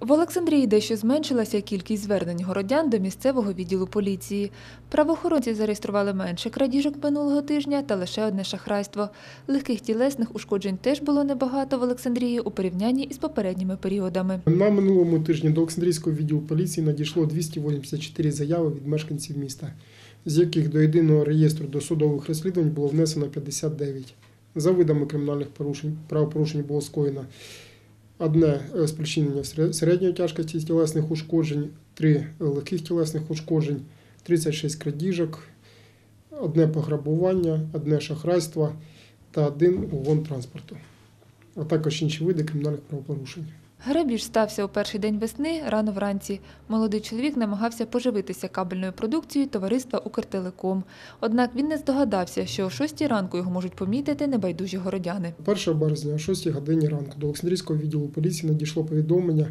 В Олександрії дещо зменшилася кількість звернень городян до місцевого відділу поліції. Правоохоронці зареєстрували менше крадіжок минулого тижня та лише одне шахрайство. Легких тілесних ушкоджень теж було небагато в Олександрії у порівнянні із попередніми періодами. На минулому тижні до Олександрійського відділу поліції надійшло 284 заяви від мешканців міста, з яких до єдиного реєстру досудових розслідувань було внесено 59. За видами кримінальних порушень правопорушень було скоєно одне е, спричинення середньої тяжкості тілесних ушкоджень, три легких тілесних ушкоджень, 36 крадіжок, одне пограбування, одне шахрайство та один угон транспорту, а також інші види кримінальних правопорушень. Грабіж стався у перший день весни рано вранці. Молодий чоловік намагався поживитися кабельною продукцією товариства Укртелеком. Однак він не здогадався, що о 6 ранку його можуть помітити небайдужі городяни. 1 березня о 6 годині ранку до Олександрійського відділу поліції надійшло повідомлення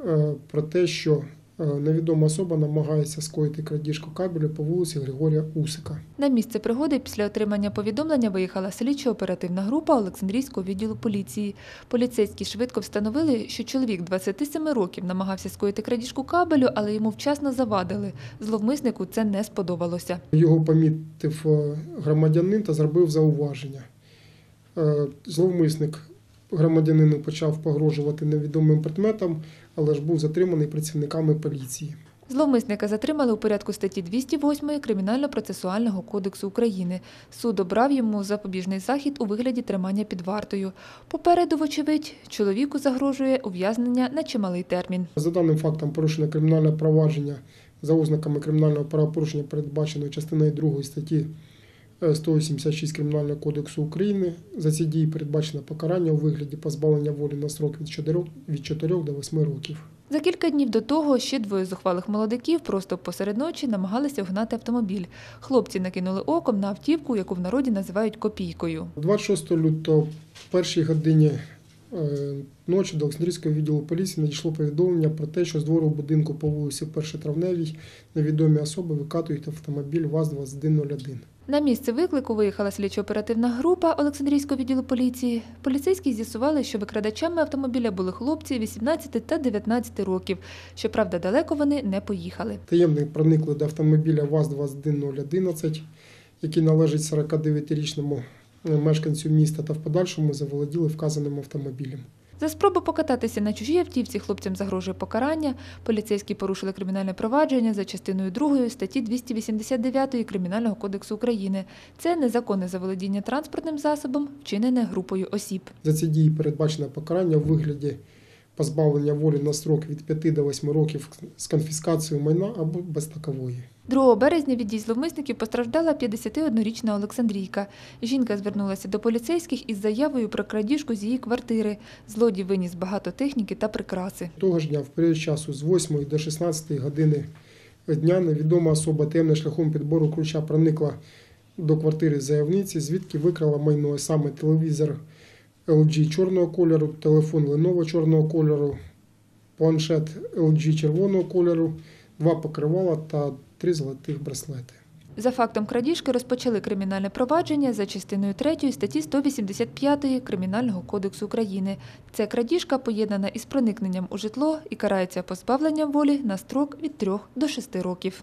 е, про те, що невідома особа намагається скоїти крадіжку кабелю по вулиці Григорія Усика. На місце пригоди після отримання повідомлення виїхала слідчо-оперативна група Олександрійського відділу поліції. Поліцейські швидко встановили, що чоловік 27 років намагався скоїти крадіжку кабелю, але йому вчасно завадили. Зловмиснику це не сподобалося. Його помітив е, громадянин та зробив зауваження. Е, Зловмисник громадянину почав погрожувати невідомим предметом, але ж був затриманий працівниками поліції. Зловмисника затримали у порядку статті 208 Кримінально-процесуального кодексу України. Суд обрав йому запобіжний захід у вигляді тримання під вартою. Попереду, вочевидь, чоловіку загрожує ув'язнення на чималий термін. За даним фактом порушено кримінальне провадження за ознаками кримінального правопорушення, передбаченої частиною 2 статті 186 Кримінального кодексу України. За ці дії передбачено покарання у вигляді позбавлення волі на срок від 4, від 4 до 8 років. За кілька днів до того ще двоє зухвалих молодиків просто посеред ночі намагалися вгнати автомобіль. Хлопці накинули оком на автівку, яку в народі називають копійкою. 26 лютого в першій годині ночі до Олександрійського відділу поліції надійшло повідомлення про те, що з двору будинку по вулиці 1 Травневій невідомі особи викатують автомобіль ВАЗ-2101. На місце виклику виїхала слідчо-оперативна група Олександрійського відділу поліції. Поліцейські з'ясували, що викрадачами автомобіля були хлопці 18 та 19 років. Щоправда, далеко вони не поїхали. Таємник проникли до автомобіля ВАЗ-21011, який належить 49-річному мешканцю міста, та в подальшому заволоділи вказаним автомобілем. За спробу покататися на чужій автівці хлопцям загрожує покарання. Поліцейські порушили кримінальне провадження за частиною 2 статті 289 Кримінального кодексу України. Це незаконне заволодіння транспортним засобом, вчинене групою осіб. За ці дії передбачено покарання у вигляді позбавлення волі на строк від 5 до 8 років з конфіскацією майна або без такової. 2 березня від дій зловмисників постраждала 51-річна Олександрійка. Жінка звернулася до поліцейських із заявою про крадіжку з її квартири. Злодій виніс багато техніки та прикраси. Того ж дня, в період часу з 8 до 16 години дня, невідома особа темним шляхом підбору ключа проникла до квартири заявниці, звідки викрала майно, саме телевізор LG чорного кольору, телефон Lenovo чорного кольору, планшет LG червоного кольору, два покривала та три золотих браслети. За фактом крадіжки розпочали кримінальне провадження за частиною 3 статті 185 Кримінального кодексу України. Це крадіжка поєднана із проникненням у житло і карається позбавленням волі на строк від 3 до 6 років.